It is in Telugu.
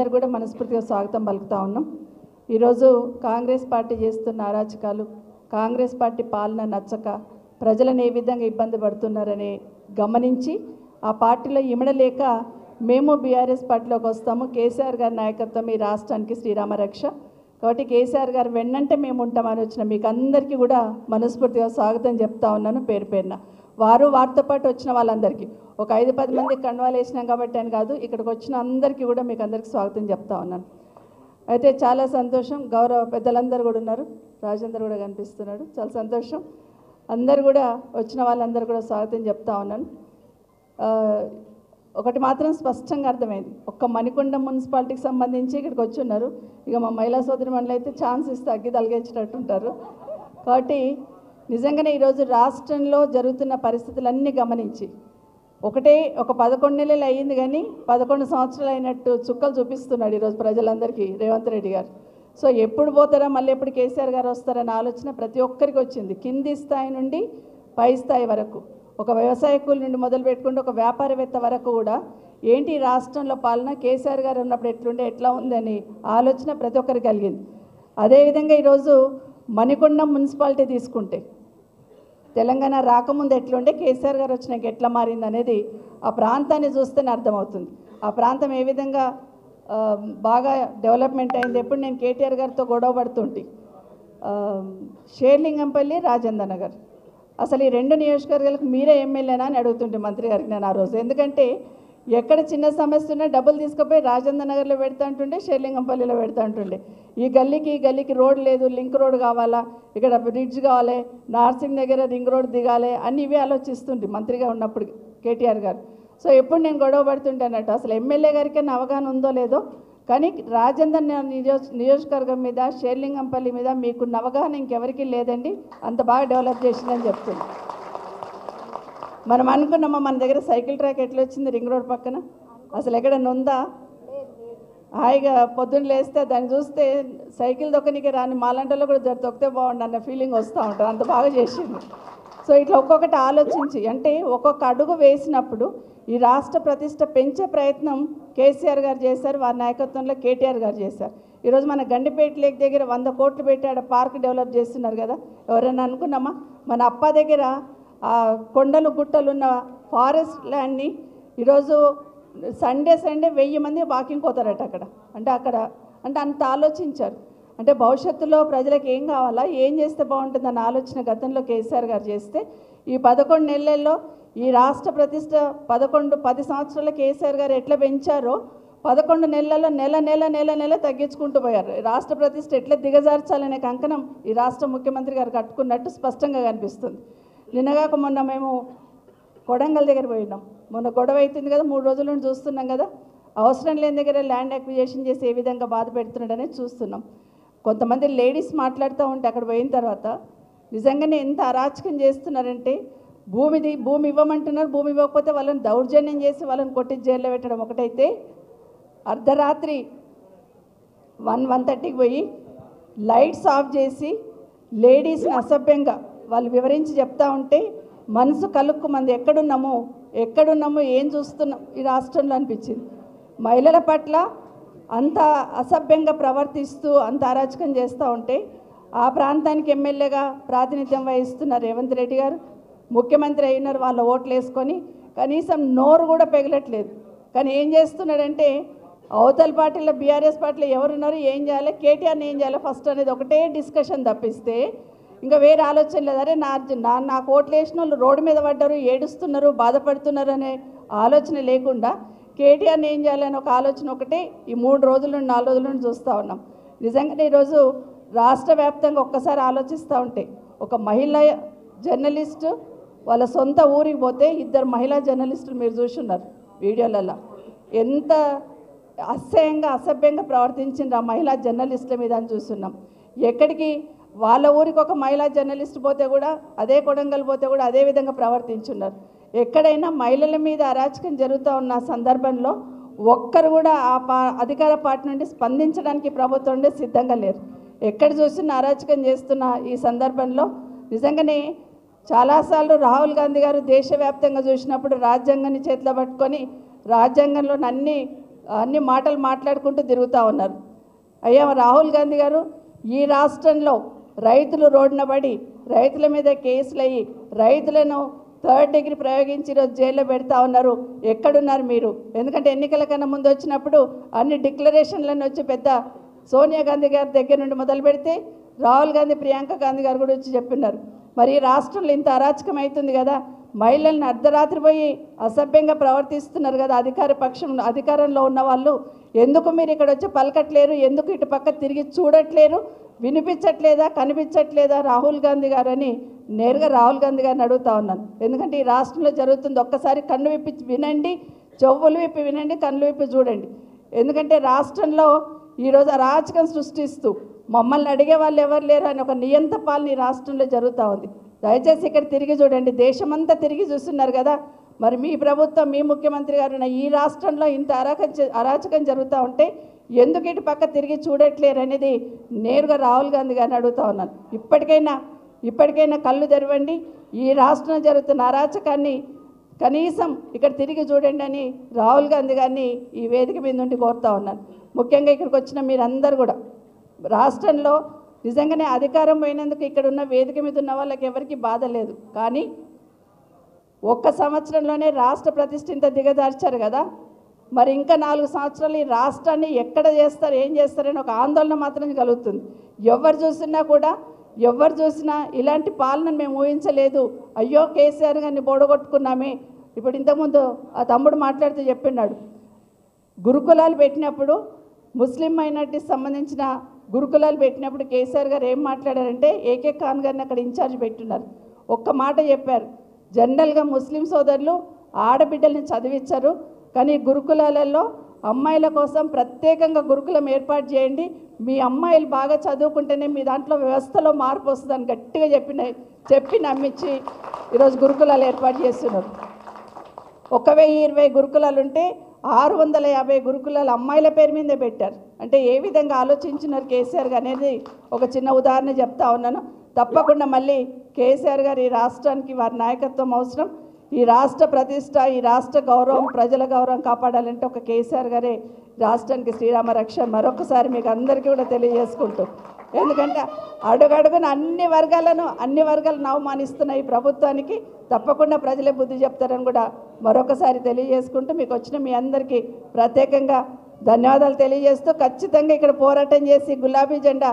అందరు కూడా మనస్ఫూర్తిగా స్వాగతం పలుకుతా ఉన్నాం. ఈరోజు కాంగ్రెస్ పార్టీ చేస్తున్న అరాచకాలు కాంగ్రెస్ పార్టీ పాలన నచ్చక ప్రజలను ఏ విధంగా ఇబ్బంది పడుతున్నారని గమనించి ఆ పార్టీలో ఇమడలేక మేము బీఆర్ఎస్ పార్టీలోకి వస్తాము. కేసీఆర్ గారి నాయకత్వం ఈ రాష్ట్రానికి శ్రీరామ రక్ష. కాబట్టి కేసీఆర్ గారు వెన్నంటే మేము ఉంటామని వచ్చిన మీకు అందరికీ కూడా మనస్ఫూర్తిగా స్వాగతం చెప్తా ఉన్నాను పేరు పేరున. వారు వారితో పాటు వచ్చిన వాళ్ళందరికీ. ఒక ఐదు పది మంది కండువాలు వేసినాం కాబట్టి అని కాదు ఇక్కడికి వచ్చిన అందరికీ కూడా మీకు అందరికీ స్వాగతం చెప్తా ఉన్నాను. అయితే చాలా సంతోషం. గౌరవ పెద్దలందరూ కూడా ఉన్నారు. రాజేందర్ కూడా కనిపిస్తున్నాడు. చాలా సంతోషం. అందరు కూడా వచ్చిన వాళ్ళందరూ కూడా స్వాగతం చెప్తా ఉన్నాను. ఒకటి మాత్రం స్పష్టంగా అర్థమైంది. ఒక్క మణికొండ మున్సిపాలిటీకి సంబంధించి ఇక్కడికి వచ్చి ఉన్నారు. ఇక మా మహిళా సోదరి మండలి అయితే ఛాన్స్ ఇస్తే అగ్గి తలిగేసేటట్టు కాబట్టి నిజంగానే ఈరోజు రాష్ట్రంలో జరుగుతున్న పరిస్థితులన్నీ గమనించి ఒకటే ఒక పదకొండు నెలలు అయ్యింది కానీ పదకొండు సంవత్సరాలు అయినట్టు చుక్కలు చూపిస్తున్నాడు ఈరోజు ప్రజలందరికీ రేవంత్ రెడ్డి గారు. సో ఎప్పుడు పోతారా మళ్ళీ ఎప్పుడు కేసీఆర్ గారు వస్తారని ఆలోచన ప్రతి ఒక్కరికి వచ్చింది. కింది స్థాయి నుండి పై స్థాయి వరకు ఒక వ్యవసాయ కూలి నుండి మొదలు పెట్టుకుంటే ఒక వ్యాపారవేత్త వరకు కూడా ఏంటి ఈ రాష్ట్రంలో పాలన కేసీఆర్ గారు ఉన్నప్పుడు ఎట్లుండే ఎట్లా ఉందని ఆలోచన ప్రతి ఒక్కరికి కలిగింది. అదేవిధంగా ఈరోజు మణికొండ మున్సిపాలిటీ తీసుకుంటే తెలంగాణ రాకముందు ఎట్లుండే కేసీఆర్ గారు వచ్చినాక ఎట్లా మారింది అనేది ఆ ప్రాంతాన్ని చూస్తేనే అర్థమవుతుంది. ఆ ప్రాంతం ఏ విధంగా బాగా డెవలప్మెంట్ అయింది ఎప్పుడు నేను కేటీఆర్ గారితో గొడవ పడుతుంటే. షేర్లింగంపల్లి రాజేంద్ర నగర్. అసలు ఈ రెండు నియోజకవర్గాలకు మీరే ఎమ్మెల్యేనా అని అడుగుతుంటే మంత్రి గారికి నేను ఆ రోజు. ఎందుకంటే ఎక్కడ చిన్న సమస్య ఉన్నా డబ్బులు తీసుకుపోయి రాజేంద్ర నగర్లో పెడతా అంటుండే షేర్లింగంపల్లిలో పెడతా అంటుండే. ఈ గల్లీకి ఈ గల్లీకి రోడ్ లేదు లింక్ రోడ్ కావాలా? ఇక్కడ బ్రిడ్జ్ కావాలి నార్సింగ్ దగ్గర రింగ్ రోడ్ దిగాలి అన్ని ఇవే ఆలోచిస్తుండే మంత్రిగా ఉన్నప్పుడు కేటీఆర్ గారు. సో ఎప్పుడు నేను గొడవ పడుతుంటే అసలు ఎమ్మెల్యే గారికి అవగాహన ఉందో లేదో? కానీ రాజేందర్ నియోజ నియోజకవర్గం మీద షేర్లింగంపల్లి మీద మీకున్న అవగాహన ఇంకెవరికీ లేదండి. అంత బాగా డెవలప్ చేసిందని చెప్తుంది. మనం అనుకున్నామా మన దగ్గర సైకిల్ ట్రాక్ ఎట్లా వచ్చింది రింగ్ రోడ్ పక్కన? అసలు ఎక్కడన్నా ఉందా? హాయిగా పొద్దున్న లేస్తే దాన్ని చూస్తే సైకిల్ దొక్కనికి రాని మాలంటలో కూడా జర తొక్కితే బాగుండు అన్న ఫీలింగ్ వస్తూ ఉంటుంది. అంత బాగా చేసింది. సో ఇట్లా ఒక్కొక్కటి ఆలోచించి అంటే ఒక్కొక్క అడుగు వేసినప్పుడు ఈ రాష్ట్ర ప్రతిష్ట పెంచే ప్రయత్నం కేసీఆర్ గారు చేశారు వారి నాయకత్వంలో కేటీఆర్ గారు చేశారు. ఈరోజు మన గండిపేట లేక్ దగ్గర వంద కోట్లు పెట్టి ఆడ పార్క్ డెవలప్ చేస్తున్నారు కదా. ఎవరైనా అనుకున్నామా? మన అప్ప దగ్గర కొండలు గుట్టలు ఉన్న ఫారెస్ట్ ల్యాండ్ని ఈరోజు సండే సండే వెయ్యి మంది వాకింగ్ పోతారట అక్కడ. అంటే అక్కడ అంటే అంత ఆలోచించారు. అంటే భవిష్యత్తులో ప్రజలకు ఏం కావాలా ఏం చేస్తే బాగుంటుందన్న ఆలోచన గతంలో కేసీఆర్ గారు చేస్తే ఈ పదకొండు నెలల్లో ఈ రాష్ట్ర ప్రతిష్ట పదకొండు పది సంవత్సరాల కేసీఆర్ గారు ఎట్లా పెంచారో పదకొండు నెలల్లో నెల నెల నెల నెల తగ్గించుకుంటూ పోయారు. ఈ రాష్ట్ర ప్రతిష్ట ఎట్లా దిగజార్చాలనే కంకణం ఈ రాష్ట్ర ముఖ్యమంత్రి గారు కట్టుకున్నట్టు స్పష్టంగా కనిపిస్తుంది. నిన్నగాక మొన్న మేము కొడంగల్ దగ్గర పోయినాం. మొన్న గొడవ అవుతుంది కదా మూడు రోజుల నుండి చూస్తున్నాం కదా అవసరం లేని దగ్గర ల్యాండ్ అక్విజేషన్ చేసి ఏ విధంగా బాధ పెడుతున్నాడనేది చూస్తున్నాం. కొంతమంది లేడీస్ మాట్లాడుతూ ఉంటే అక్కడ పోయిన తర్వాత నిజంగానే ఎంత అరాచకం చేస్తున్నారంటే భూమిది భూమి ఇవ్వమంటున్నారు భూమి ఇవ్వకపోతే వాళ్ళని దౌర్జన్యం చేసి వాళ్ళని కొట్టి జైల్లో పెట్టడం ఒకటైతే అర్ధరాత్రి వన్ వన్ థర్టీకి పోయి లైట్స్ ఆఫ్ చేసి లేడీస్ని అసభ్యంగా వాళ్ళు వివరించి చెప్తా ఉంటే మనసు కలుక్కు మంది ఎక్కడున్నాము? ఎక్కడున్నాము? ఏం చూస్తున్నాం? ఈ రాష్ట్రంలో అనిపించింది. మహిళల పట్ల అంత అసభ్యంగా ప్రవర్తిస్తూ అంత అరాచకం చేస్తూ ఉంటే ఆ ప్రాంతానికి ఎమ్మెల్యేగా ప్రాతినిధ్యం వహిస్తున్న రేవంత్ రెడ్డి గారు ముఖ్యమంత్రి అయినారు వాళ్ళ ఓట్లు వేసుకొని కనీసం నోరు కూడా పెగలట్లేదు. కానీ ఏం చేస్తున్నాడంటే అవతల పార్టీలో బీఆర్ఎస్ పార్టీలో ఎవరున్నారు ఏం చేయాలి కేటీఆర్ని ఏం చేయాలి ఫస్ట్ అనేది ఒకటే డిస్కషన్ తప్పిస్తే ఇంకా వేరే ఆలోచన లేదు. నా నా నాకు ఓట్లు వేసిన వాళ్ళు రోడ్డు మీద పడ్డారు ఏడుస్తున్నారు బాధపడుతున్నారు అనే ఆలోచన లేకుండా కేటీఆర్ని ఏం చేయాలని ఒక ఆలోచన ఒకటే ఈ మూడు రోజుల నుండి నాలుగు రోజుల నుండి చూస్తూ ఉన్నాం. నిజంగానే ఈరోజు రాష్ట్ర వ్యాప్తంగా ఒక్కసారి ఆలోచిస్తూ ఉంటే ఒక మహిళ జర్నలిస్టు వాళ్ళ సొంత ఊరికి పోతే ఇద్దరు మహిళా జర్నలిస్టులు మీరు చూసున్నారు వీడియోలలో. ఎంత అసహ్యంగా అసభ్యంగా ప్రవర్తించిన ఆ మహిళా జర్నలిస్టుల మీద అని చూస్తున్నాం. ఎక్కడికి వాళ్ళ ఊరికి ఒక మహిళా జర్నలిస్ట్ పోతే కూడా అదే కొడంగల్ పోతే కూడా అదే విధంగా ప్రవర్తించున్నారు. ఎక్కడైనా మహిళల మీద అరాచకం జరుగుతూ ఉన్న సందర్భంలో ఒక్కరు కూడా ఆ పా అధికార పార్టీ నుండి స్పందించడానికి ప్రభుత్వం నుండి సిద్ధంగా లేరు. ఎక్కడ చూసినా అరాచకం చేస్తున్న ఈ సందర్భంలో నిజంగానే చాలాసార్లు రాహుల్ గాంధీ గారు దేశవ్యాప్తంగా చూసినప్పుడు రాజ్యాంగాన్ని చేతిలో పట్టుకొని రాజ్యాంగంలోని అన్ని అన్ని మాటలు మాట్లాడుకుంటూ తిరుగుతూ ఉన్నారు. అయ్యా రాహుల్ గాంధీ గారు ఈ రాష్ట్రంలో రైతులు రోడ్డున పడి రైతుల మీద కేసులు అయ్యి రైతులను థర్డ్ డిగ్రీ ప్రయోగించి ఈరోజు జైల్లో పెడతా ఉన్నారు. ఎక్కడున్నారు మీరు? ఎందుకంటే ఎన్నికల కన్నా ముందు వచ్చినప్పుడు అన్ని డిక్లరేషన్లను వచ్చి పెద్ద సోనియా గాంధీ గారి దగ్గర నుండి మొదలు పెడితే రాహుల్ గాంధీ ప్రియాంక గాంధీ గారు కూడా వచ్చి చెప్పినారు. మరి రాష్ట్రంలో ఇంత అరాచకం అవుతుంది కదా? మహిళల్ని అర్ధరాత్రి పోయి అసభ్యంగా ప్రవర్తిస్తున్నారు కదా అధికార పక్షం అధికారంలో ఉన్న వాళ్ళు? ఎందుకు మీరు ఇక్కడ వచ్చి పలకట్లేరు? ఎందుకు ఇటు పక్క తిరిగి చూడట్లేరు? వినిపించట్లేదా? కనిపించట్లేదా? రాహుల్ గాంధీ గారు అని నేరుగా రాహుల్ గాంధీ గారిని అడుగుతా ఉన్నాను. ఎందుకంటే ఈ రాష్ట్రంలో జరుగుతుంది ఒక్కసారి కన్ను విప్పి వినండి చెవులు విప్పి వినండి కన్ను విప్పి చూడండి. ఎందుకంటే రాష్ట్రంలో ఈరోజు అరాచకం సృష్టిస్తూ మమ్మల్ని అడిగే వాళ్ళు ఎవరు లేరు అని ఒక నియంత పాలన ఈ రాష్ట్రంలో జరుగుతూ ఉంది. దయచేసి ఇక్కడ తిరిగి చూడండి. దేశమంతా తిరిగి చూస్తున్నారు కదా. మరి మీ ప్రభుత్వం మీ ముఖ్యమంత్రి గారు ఉన్న ఈ రాష్ట్రంలో ఇంత అరాక అరాచకం జరుగుతూ ఉంటే ఎందుకు ఇటు పక్క తిరిగి చూడట్లేరు అనేది నేరుగా రాహుల్ గాంధీ గారిని అడుగుతా ఉన్నాను. ఇప్పటికైనా ఇప్పటికైనా కళ్ళు తెరవండి. ఈ రాష్ట్రంలో జరుగుతున్న అరాచకాన్ని కనీసం ఇక్కడ తిరిగి చూడండి అని రాహుల్ గాంధీ గారిని ఈ వేదిక మీద నుండి కోరుతా ఉన్నాను. ముఖ్యంగా ఇక్కడికి వచ్చిన మీరందరూ కూడా రాష్ట్రంలో నిజంగానే అధికారం పోయినందుకు ఇక్కడ ఉన్న వేదిక మీద ఉన్న వాళ్ళకి ఎవరికి బాధ లేదు. కానీ ఒక్క సంవత్సరంలోనే రాష్ట్ర ప్రతిష్ఠింత దిగజార్చారు కదా. మరి ఇంకా నాలుగు సంవత్సరాలు ఈ రాష్ట్రాన్ని ఎక్కడ చేస్తారు ఏం చేస్తారని ఒక ఆందోళన మాత్రం కలుగుతుంది. ఎవరు చూసినా కూడా ఎవరు చూసినా ఇలాంటి పాలన మేము ఊహించలేదు. అయ్యో కేసీఆర్ గారిని బోడగొట్టుకున్నామే. ఇప్పుడు ఇంతకుముందు ఆ తమ్ముడు మాట్లాడితే చెప్పినాడు. గురుకులాలు పెట్టినప్పుడు ముస్లిం మైనార్టీకి సంబంధించిన గురుకులాలు పెట్టినప్పుడు కేసీఆర్ గారు ఏం మాట్లాడారంటే ఏకే ఖాన్ గారిని అక్కడ ఇన్ఛార్జ్ పెట్టున్నారు. ఒక్క మాట చెప్పారు. జనరల్గా ముస్లిం సోదరులు ఆడబిడ్డల్ని చదివించరు. కానీ గురుకులాలలో అమ్మాయిల కోసం ప్రత్యేకంగా గురుకులం ఏర్పాటు చేయండి. మీ అమ్మాయిలు బాగా చదువుకుంటేనే మీ దాంట్లో వ్యవస్థలో మార్పు వస్తుందని గట్టిగా చెప్పిన చెప్పి నమ్మించి ఈరోజు గురుకులాలు ఏర్పాటు చేస్తున్నారు. ఒక వెయ్యి ఇరవై గురుకులాలు ఉంటే ఆరు వందల యాభై గురుకులాలు అమ్మాయిల పేరు మీదే పెట్టారు. అంటే ఏ విధంగా ఆలోచించినారు కేసీఆర్ అనేది ఒక చిన్న ఉదాహరణ చెప్తా ఉన్నాను. తప్పకుండా మళ్ళీ కేసీఆర్ గారు ఈ రాష్ట్రానికి వారి నాయకత్వం అవసరం. ఈ రాష్ట్ర ప్రతిష్ట ఈ రాష్ట్ర గౌరవం ప్రజల గౌరవం కాపాడాలంటే ఒక కేసీఆర్ గారే రాష్ట్రానికి శ్రీరామ రక్ష. మరొకసారి మీకు అందరికీ కూడా తెలియజేసుకుంటూ. ఎందుకంటే అడుగడుగున అన్ని వర్గాలను అన్ని వర్గాలను అవమానిస్తున్న ఈ ప్రభుత్వానికి తప్పకుండా ప్రజలే బుద్ధి చెప్తారని కూడా మరొకసారి తెలియజేసుకుంటూ మీకు వచ్చిన మీ అందరికీ ప్రత్యేకంగా ధన్యవాదాలు తెలియజేస్తూ ఖచ్చితంగా ఇక్కడ పోరాటం చేసి గులాబీ జెండా